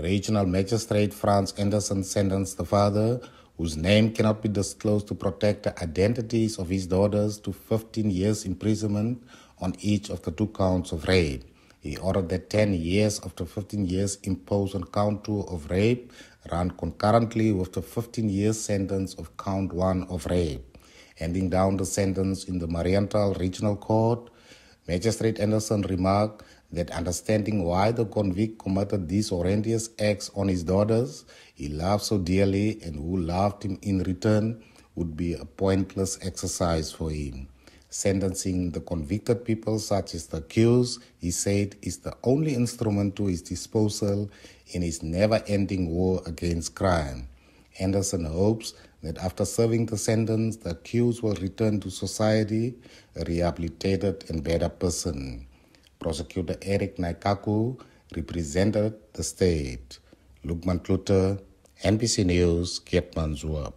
Regional Magistrate Franz Anderson sentenced the father, whose name cannot be disclosed to protect the identities of his daughters, to 15 years imprisonment on each of the two counts of rape. He ordered that 10 years the 15 years imposed on count 2 of rape run concurrently with the 15 years sentence of count 1 of rape. Handing down the sentence in the Mariental Regional Court, Magistrate Anderson remarked that understanding why the convict committed these horrendous acts on his daughters, he loved so dearly and who loved him in return, would be a pointless exercise for him. Sentencing the convicted people, such as the accused, he said, is the only instrument to his disposal in his never ending war against crime. Anderson hopes that after serving the sentence, the accused will return to society a rehabilitated and better person. Prosecutor Eric Naikaku represented the state. Lukman Kluter, NBC News, Keetmanshoop.